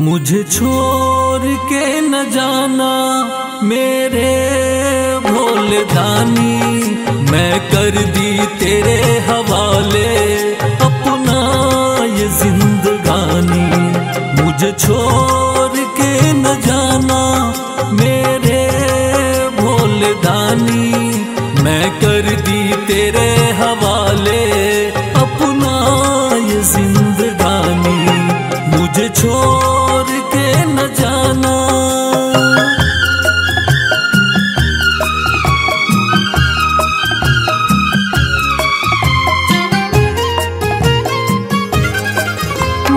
मुझे छोड़ के न जाना, मेरे भोले दानी। मैं कर दी तेरे हवाले, अपना ये जिंदगानी। मुझे छोड़ के न जाना, मेरे भोले दानी। मैं कर दी तेरे हवाले, अपना ये जिंदगानी।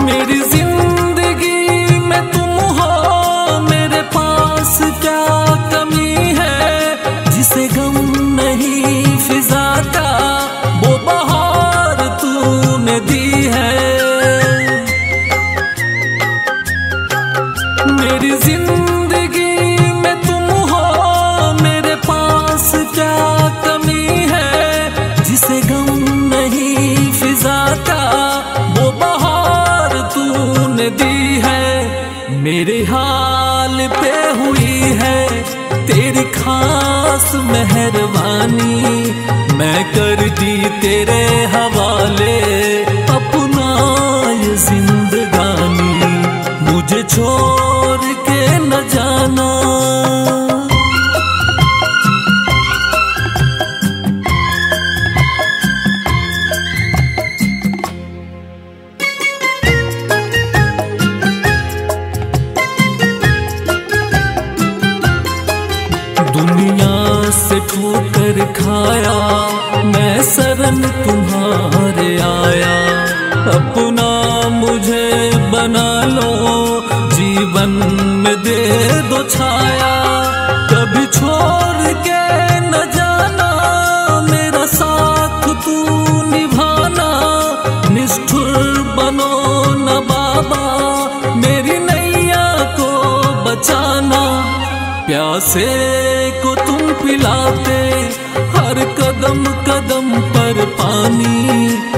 मेरी ज़िंदगी तूने है, मेरे हाल पे हुई है, तेरी खास मेहरबानी। मैं कर दी तेरे हवाले, अपना ये जिंदगानी। मुझे छोड़ खाया मैं शरण तुम्हारे आया। अपना मुझे बना लो, जीवन में दे दो छाया। कभी छोड़ प्यासे को तुम पिलाते हर कदम कदम पर पानी।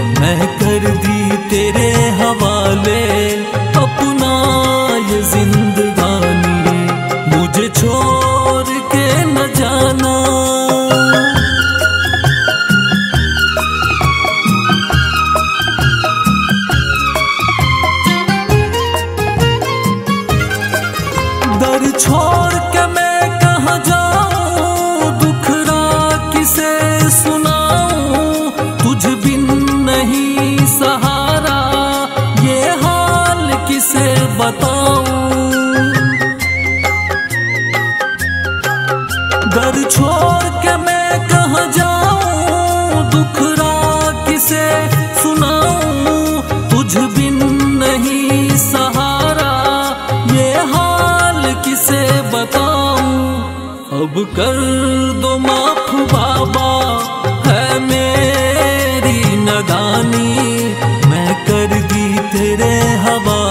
बताऊँ। दर छोड़ के मैं कहाँ जाऊँ? दुखड़ा किसे सुनाऊं? तुझ बिन नहीं सहारा। ये हाल किसे बताऊँ? अब कर दो माफ़ बाबा। है मेरी नदानी। मैं कर दी तेरे हवाले